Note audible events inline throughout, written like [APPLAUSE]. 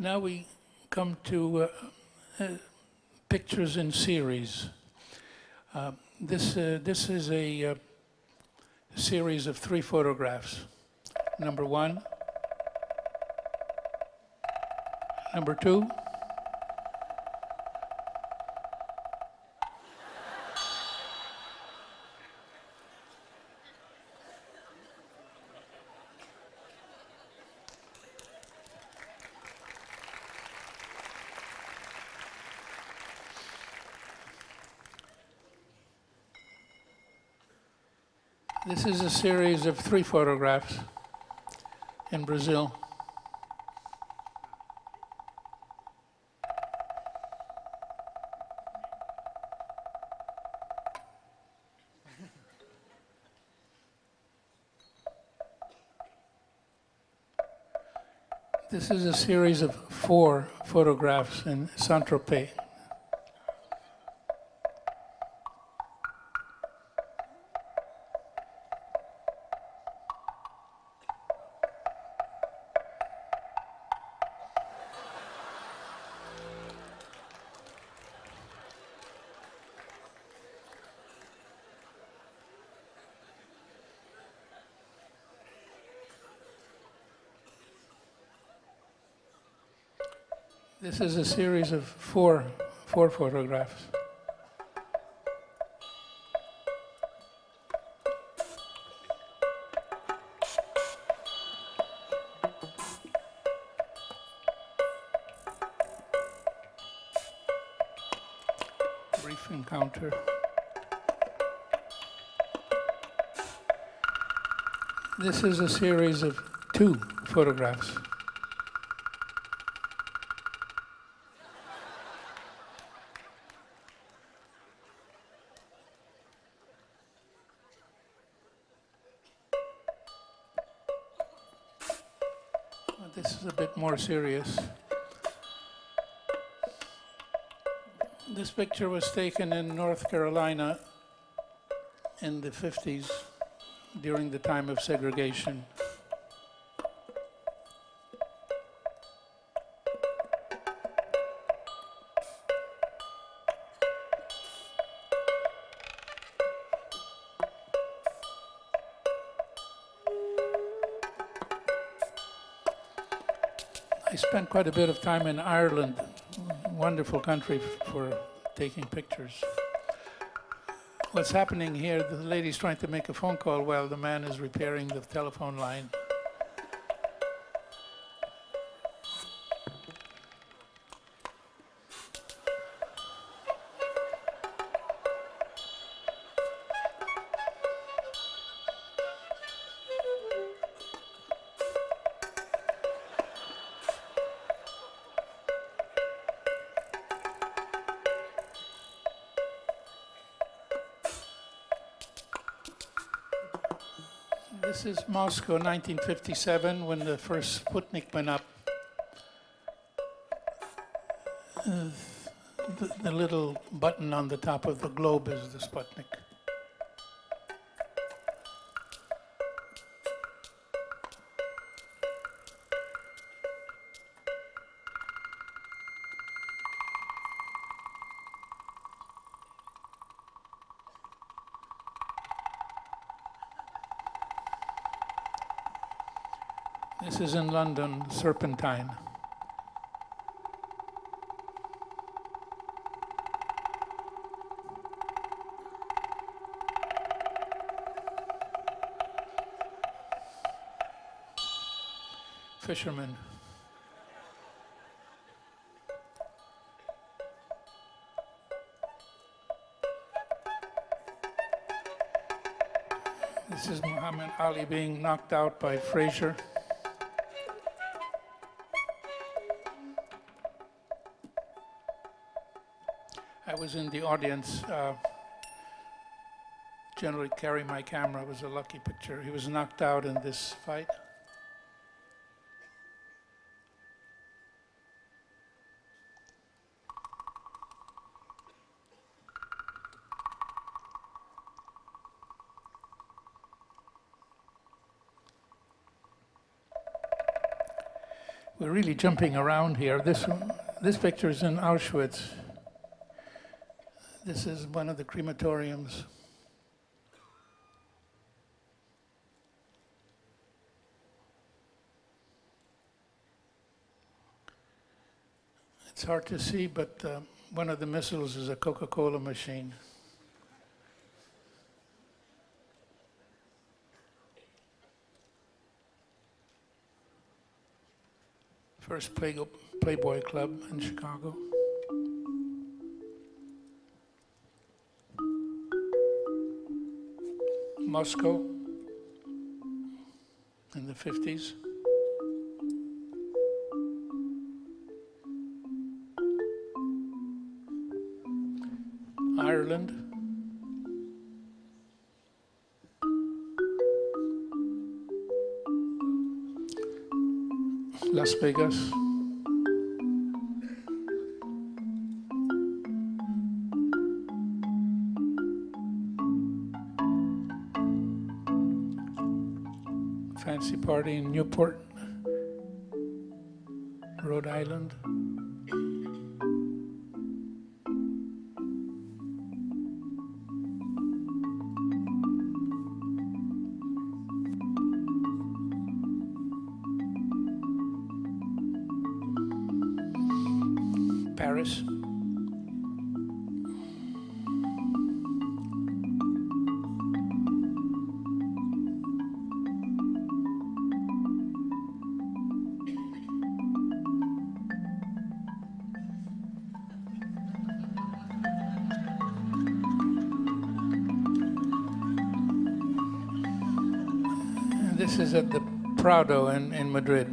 Now we come to uh, uh, pictures in series. Uh, this, uh, this is a uh, series of three photographs. Number one, number two, This is a series of three photographs in Brazil. This is a series of four photographs in Saint-Tropez. This is a series of four, four photographs. Brief encounter. This is a series of two photographs. This is a bit more serious. This picture was taken in North Carolina in the 50s during the time of segregation. Quite a bit of time in Ireland, wonderful country for taking pictures. What's happening here, the lady's trying to make a phone call while the man is repairing the telephone line. This is Moscow, 1957, when the first Sputnik went up. Uh, The, the little button on the top of the globe is the Sputnik. Is in London, Serpentine. Fisherman. This is Muhammad Ali being knocked out by Frazier. Was in the audience. Uh, generally carry my camera. Was a lucky picture. He was knocked out in this fight. We're really jumping around here. This, this picture is in Auschwitz. This is one of the crematoriums. It's hard to see, but uh, one of the missiles is a Coca-Cola machine. First Playboy Club in Chicago. Moscow in the 50s. Ireland. Las Vegas. Party in Newport, Rhode Island. Is at the Prado in, in Madrid.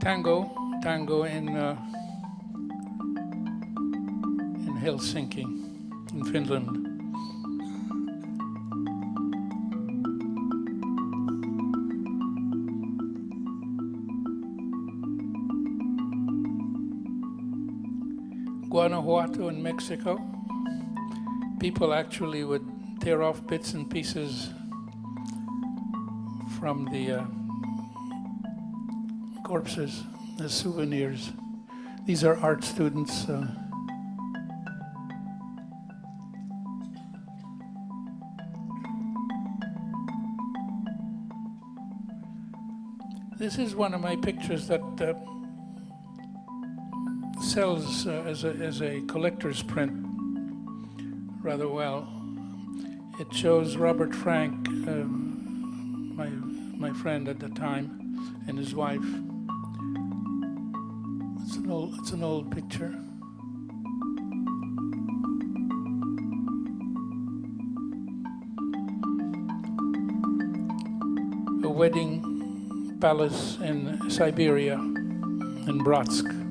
Tango, tango in uh, in Helsinki, in Finland. Guanajuato in Mexico. People actually would tear off bits and pieces from the uh, corpses as souvenirs. These are art students. Uh, this is one of my pictures that uh, sells uh, as, a, as a collector's print rather well. It shows Robert Frank, uh, my, my friend at the time, and his wife. It's an old, it's an old picture. A wedding palace in Siberia, in Bratsk.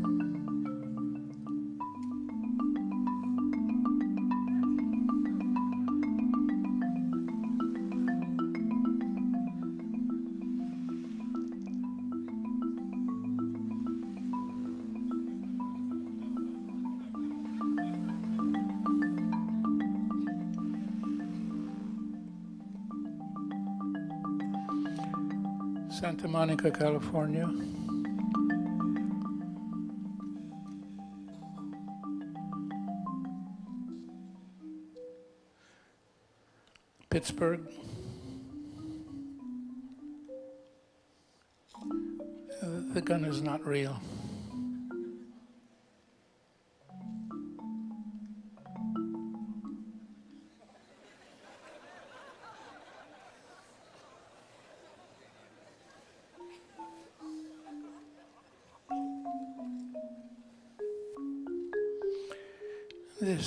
Monica, California. Pittsburgh. Uh, The gun is not real.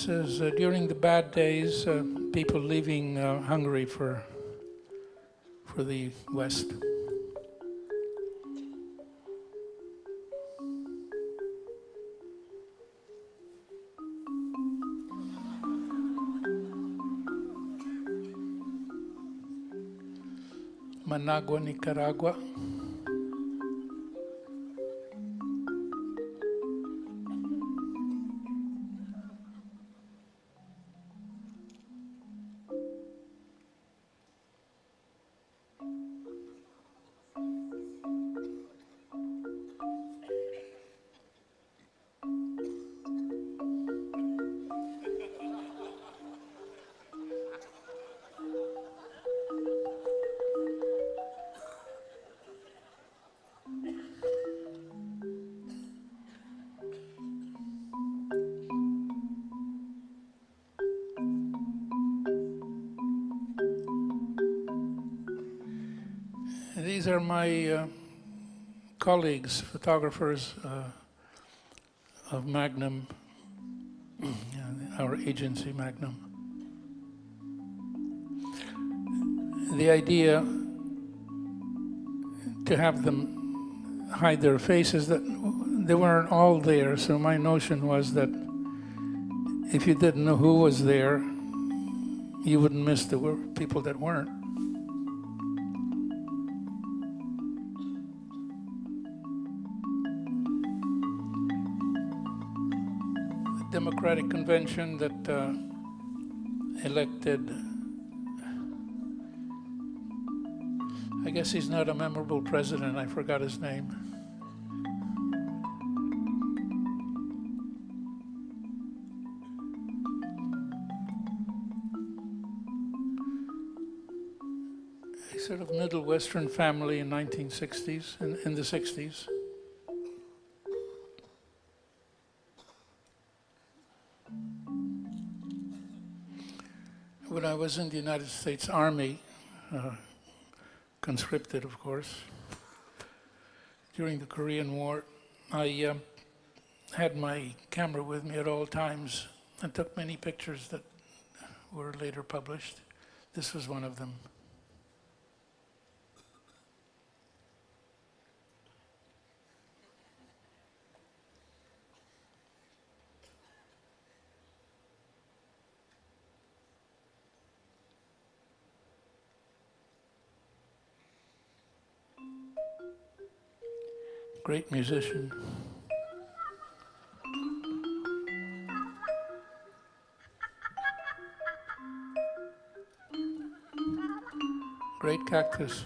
Uh, during the bad days, uh, people leaving uh, Hungary for for the West. Managua, Nicaragua. These are my uh, colleagues, photographers uh, of Magnum, [CLEARS THROAT] our agency Magnum. The idea to have them hide their faces that they weren't all there, so my notion was that if you didn't know who was there, you wouldn't miss the people that weren't. Democratic convention that uh, elected. I guess he's not a memorable president. I forgot his name. A sort of Middle Western family in 1960s, in, in the 60s. When I was in the United States Army, uh, conscripted, of course, during the Korean War, I uh, had my camera with me at all times and took many pictures that were later published. This was one of them. Great musician. Great cactus.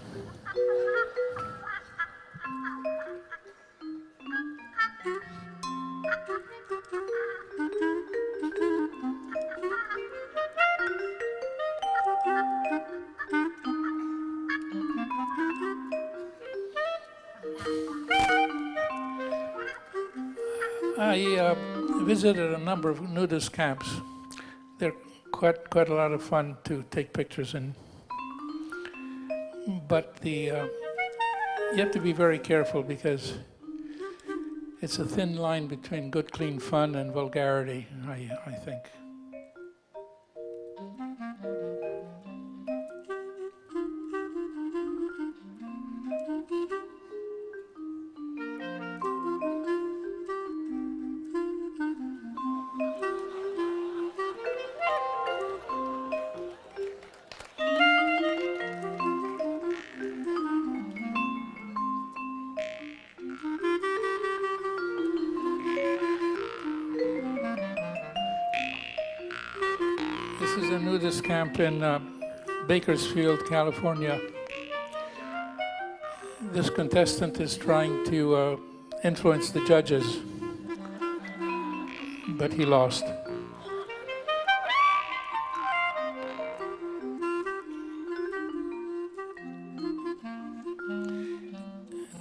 Number of nudist camps. They're quite quite a lot of fun to take pictures in. But the uh, you have to be very careful because it's a thin line between good, clean fun and vulgarity. I I think. Camp in uh, Bakersfield, California. This contestant is trying to uh, influence the judges, but he lost.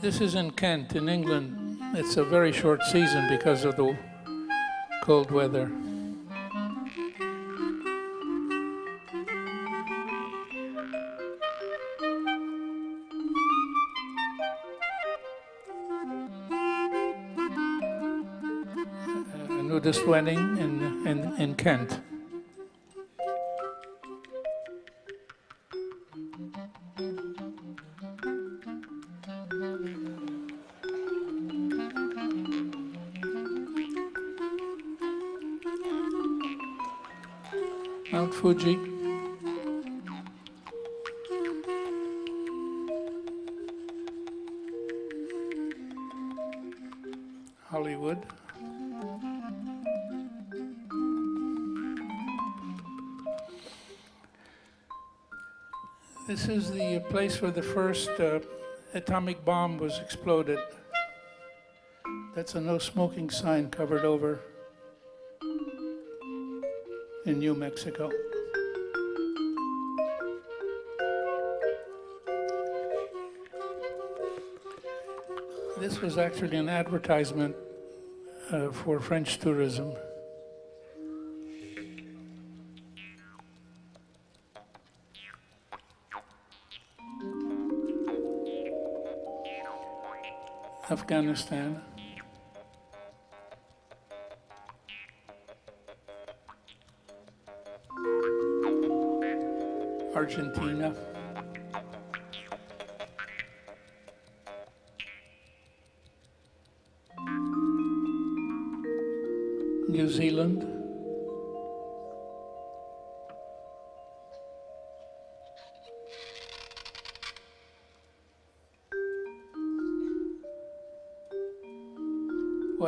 This is in Kent, in England. It's a very short season because of the cold weather. Nudist wedding in, in, in Kent. Mount Fuji. Is the place where the first uh, atomic bomb was exploded. That's a no smoking sign covered over in New Mexico. This was actually an advertisement uh, for French tourism. Afghanistan. Argentina. New Zealand.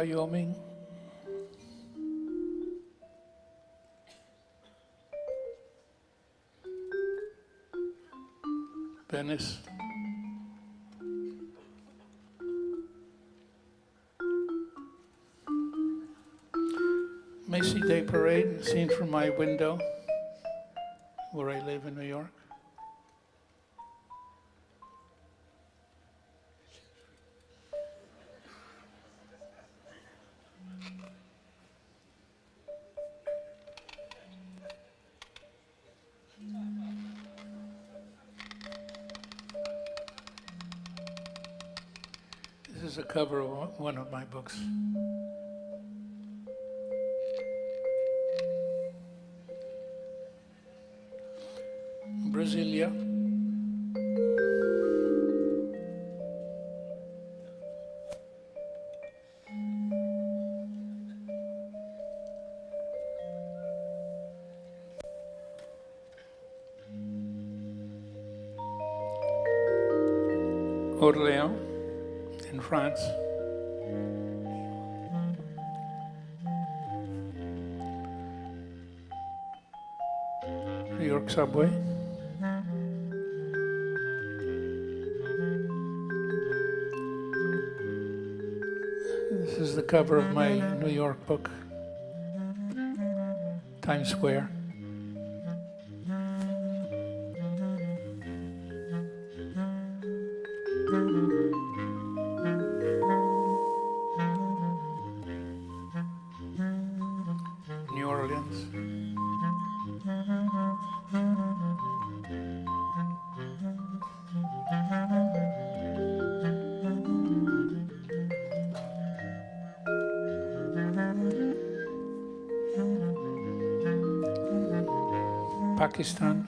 Wyoming. Venice. Macy Day Parade, seen from my window where I live in New York. Is a cover of one- of my books. Brasilia. Orléans in France. New York subway. This is the cover of my New York book, Times Square. Pakistan.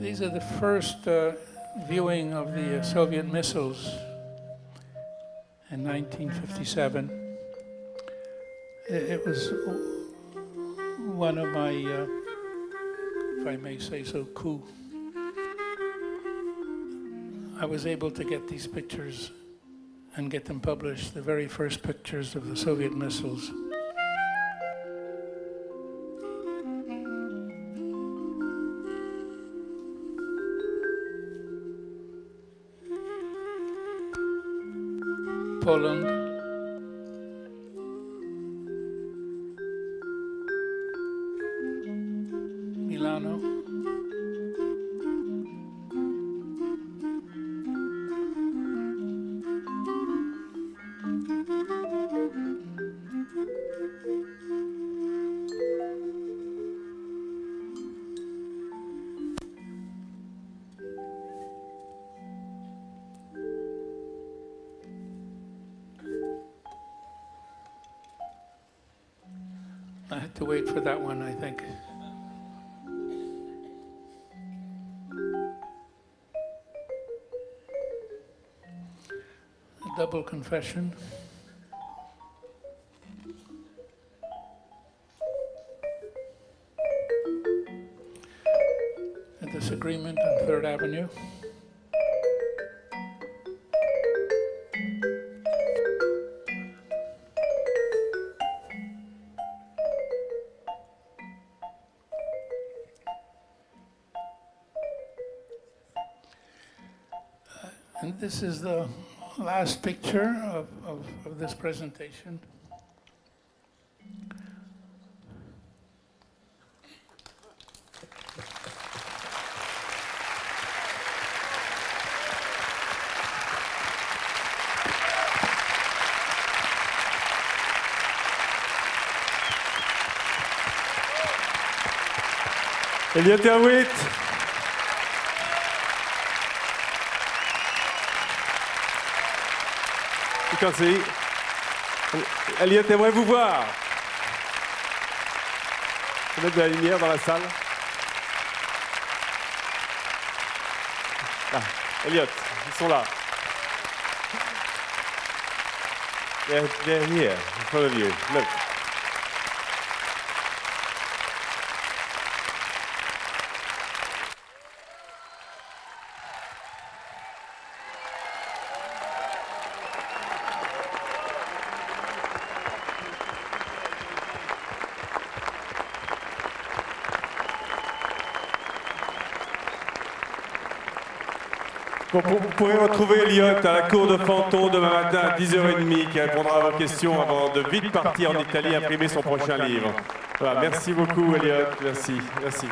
These are the first uh, viewing of the uh, Soviet missiles in 1957. It, was one of my, uh, if I may say so, coup. I was able to get these pictures and get them published, the very first pictures of the Soviet missiles. Poland. Milano. wait for that one, I think. A double confession. A disagreement on Third Avenue. This is the last picture of, of, of this presentation. Elliott Erwitt. Elliot aimerait vous voir. On mettre de la lumière dans la salle. Ah, Elliot, ils sont là. They're, they're here, in front of you. Look. Vous pourrez retrouver Elliot à la cour de Fanton demain matin à 10h30 qui répondra à vos questions avant de vite partir en Italie imprimer son prochain livre. Voilà, merci beaucoup Elliot, merci, merci.